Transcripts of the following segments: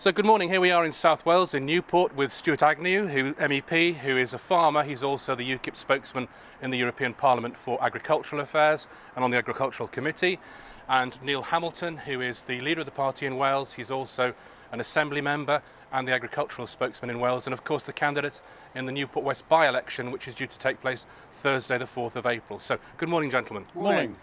So good morning. Here we are in South Wales in Newport with Stuart Agnew, who MEP, who is a farmer. He's also the UKIP spokesman in the European Parliament for Agricultural Affairs and on the Agricultural Committee. And Neil Hamilton, who is the leader of the party in Wales. He's also an assembly member and the agricultural spokesman in Wales, and of course the candidate in the Newport West by-election, which is due to take place Thursday, the 4th of April. So, good morning, gentlemen. Morning.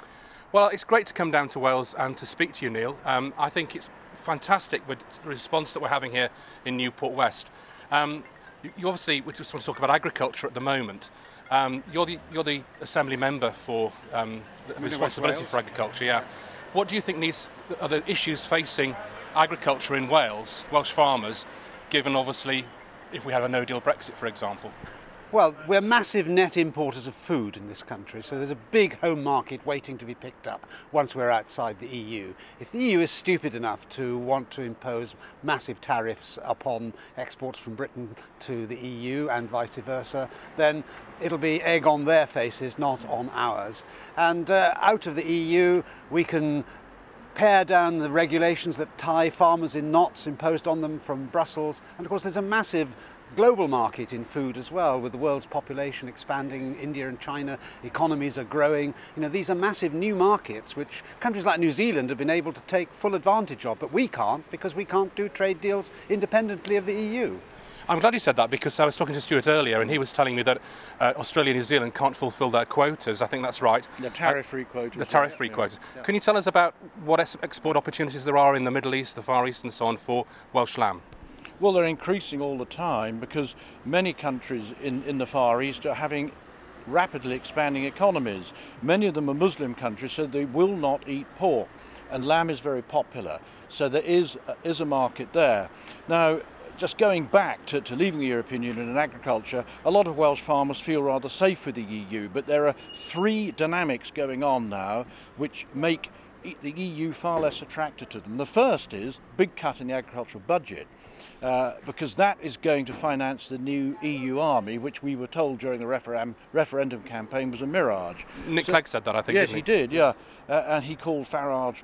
Well, it's great to come down to Wales and to speak to you, Neil. Um, I think it's fantastic with the response that we're having here in Newport West. Um, you, obviously, we just want to talk about agriculture at the moment. Um, you're, the, you're the Assembly member for um, the responsibility for agriculture, yeah. What do you think needs, are the issues facing agriculture in Wales, Welsh farmers, given obviously if we have a no-deal Brexit, for example? Well, we're massive net importers of food in this country, so there's a big home market waiting to be picked up once we're outside the EU. If the EU is stupid enough to want to impose massive tariffs upon exports from Britain to the EU and vice versa, then it'll be egg on their faces, not on ours. And uh, out of the EU, we can pare down the regulations that tie farmers in knots imposed on them from Brussels. And of course, there's a massive global market in food as well, with the world's population expanding, India and China economies are growing. You know, these are massive new markets which countries like New Zealand have been able to take full advantage of, but we can't because we can't do trade deals independently of the EU. I'm glad you said that because I was talking to Stuart earlier and he was telling me that uh, Australia and New Zealand can't fulfil their quotas. I think that's right. The tariff-free uh, quotas. The tariff-free yeah, quotas. Yeah. Can you tell us about what export opportunities there are in the Middle East, the Far East and so on for Welsh lamb? Well, they're increasing all the time because many countries in, in the Far East are having rapidly expanding economies. Many of them are Muslim countries, so they will not eat pork, and lamb is very popular. So there is, uh, is a market there. Now, just going back to, to, leaving the European Union and agriculture, a lot of Welsh farmers feel rather safe with the EU, but there are three dynamics going on now which make the EU far less attractive to them. The first is big cut in the agricultural budget. Uh, because that is going to finance the new EU army, which we were told during the referendum, referendum campaign was a mirage. Nick so, Clegg said that, I think. Yes, he? he? did. Yeah, uh, and he called Farage,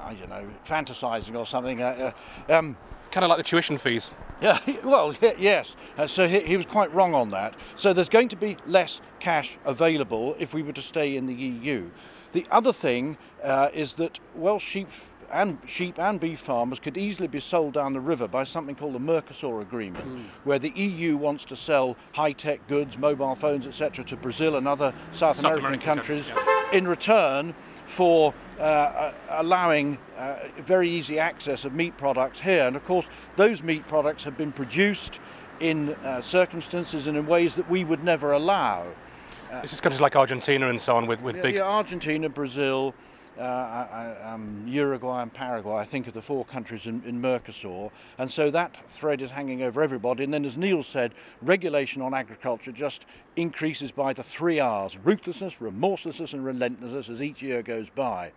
I don't know, fantasising or something. Uh, uh um, kind of like the tuition fees. Yeah, well, yes. Uh, so he, he, was quite wrong on that. So there's going to be less cash available if we were to stay in the EU. The other thing uh, is that Welsh sheep and sheep and beef farmers could easily be sold down the river by something called the Mercosur Agreement, mm. where the EU wants to sell high-tech goods, mobile phones, etc., to Brazil and other South, South American, American, countries, yeah. in return for uh, uh, allowing uh, very easy access of meat products here. And of course, those meat products have been produced in uh, circumstances and in ways that we would never allow. This is countries like Argentina and so on with, with yeah, big... Yeah, Argentina, Brazil, uh, um, Uruguay and Paraguay, I think, are the four countries in, in, Mercosur. And so that thread is hanging over everybody. And then, as Neil said, regulation on agriculture just increases by the three R's ruthlessness, remorselessness, and relentlessness as each year goes by.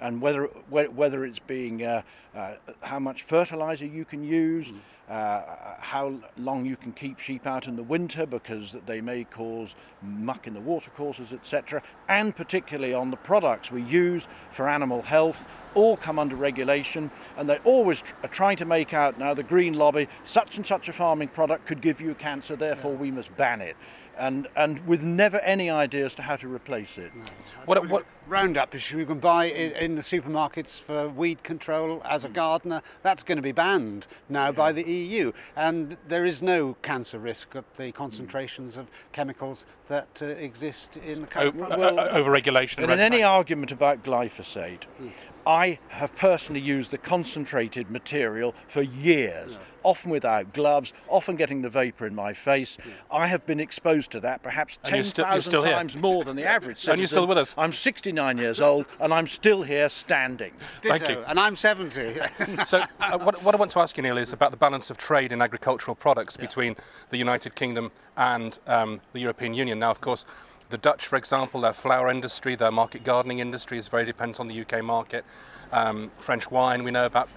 And whether, whether it's being uh, uh, how much fertilizer you can use, mm. Uh, how long you can keep sheep out in the winter because they may cause muck in the watercourses, etc. And particularly on the products we use for animal health, all come under regulation and they always tr are trying to make out now the green lobby such and such a farming product could give you cancer therefore yeah. we must ban it and and with never any idea as to how to replace it. No, what, what Roundup is you can buy in, in, the supermarkets for weed control as a mm. gardener, that's going to be banned now yeah. by the EU, and there is no cancer risk at the concentrations of chemicals that uh, exist in the country. Well, uh, over regulation. And in any argument about glyphosate, mm. I have personally used the concentrated material for years, yeah. often without gloves, often getting the vapour in my face. Yeah. I have been exposed to that perhaps 10,000 times here. more than the average citizen. and you're still with us. I'm 69 years old and I'm still here standing. Ditto, Thank you. And I'm 70. so uh, what, what, I want to ask you, Neil, is about the balance of trade in agricultural products yeah. between the United Kingdom and um, the European Union. Now, of course, the Dutch, for example, their flower industry, their market gardening industry is very dependent on the UK market. Um, French wine, we know about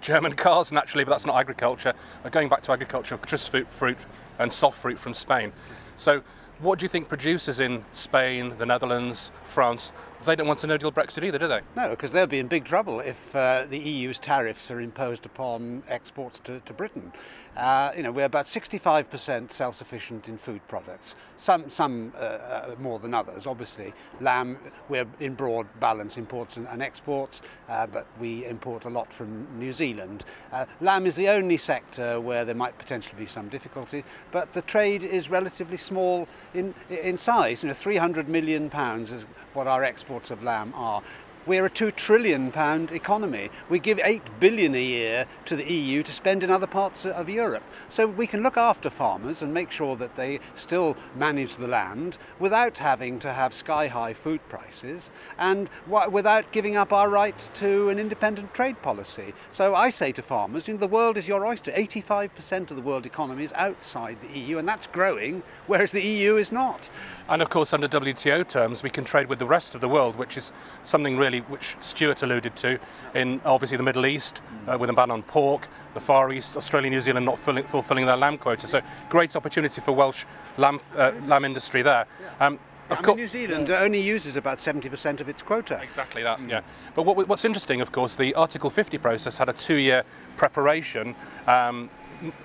German cars naturally, but that's not agriculture. We're going back to agriculture of citrus fruit, fruit and soft fruit from Spain. So what do you think producers in Spain, the Netherlands, France they don't want a no-deal Brexit either, do they? No, because they'll be in big trouble if uh, the EU's tariffs are imposed upon exports to, to Britain. Uh, you know, we're about 65% self-sufficient in food products. Some, some uh, uh, more than others, obviously. Lamb, we're in broad balance imports and, and exports, uh, but we import a lot from New Zealand. Uh, lamb is the only sector where there might potentially be some difficulty, but the trade is relatively small in, in size. You know, 300 million pounds is what our exports of lamb are. We're a two trillion pound economy. We give eight billion a year to the EU to spend in other parts of Europe. So we can look after farmers and make sure that they still manage the land without having to have sky high food prices and without giving up our right to an independent trade policy. So I say to farmers, you know, the world is your oyster. 85% of the world economy is outside the EU and that's growing, whereas the EU is not. And of course, under WTO terms, we can trade with the rest of the world, which is something really which Stuart alluded to in obviously the Middle East uh, with a ban on pork, the Far East, Australia, New Zealand not fulfilling, fulfilling their lamb quota. So great opportunity for Welsh lamb, uh, lamb industry there. Um, of I mean, New Zealand only uses about 70% of its quota. Exactly that, mm. yeah. But what, what's interesting, of course, the Article 50 process had a two-year preparation um,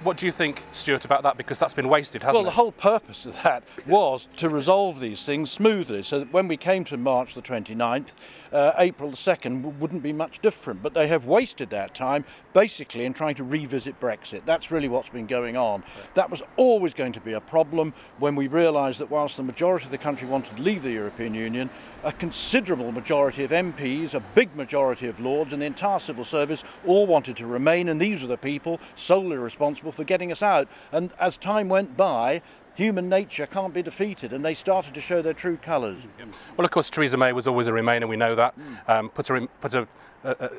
what do you think, Stuart, about that? Because that's been wasted, hasn't well, it? Well, the whole purpose of that was to resolve these things smoothly, so that when we came to March the 29th, uh, April the 2nd wouldn't be much different. But they have wasted that time basically in trying to revisit Brexit. That's really what's been going on. That was always going to be a problem when we realised that whilst the majority of the country wanted to leave the European Union, a considerable majority of MPs, a big majority of Lords, and the entire civil service all wanted to remain, and these were the people solely responsible for getting us out. And as time went by, human nature can't be defeated, and they started to show their true colours. Well, of course, Theresa May was always a Remainer, we know that. Mm. Um, put, her in, put a, a,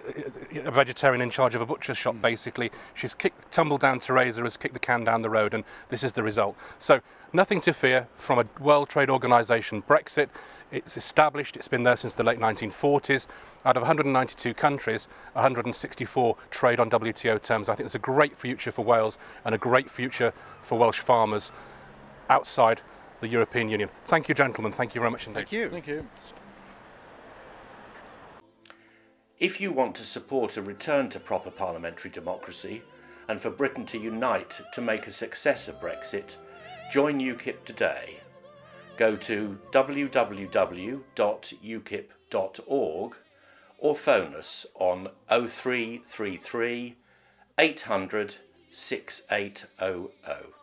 a, vegetarian in charge of a butcher's shop, mm. basically. She's kicked, tumbled down Theresa, has kicked the can down the road, and this is the result. So, nothing to fear from a World Trade Organization Brexit. It's established, it's been there since the late 1940s. Out of 192 countries, 164 trade on WTO terms. I think there's a great future for Wales and a great future for Welsh farmers outside the European Union. Thank you, gentlemen. Thank you very much indeed. Thank you. Thank you. If you want to support a return to proper parliamentary democracy and for Britain to unite to make a success of Brexit, join UKIP today go to www.ukip.org or phone us on 0333 800 6800.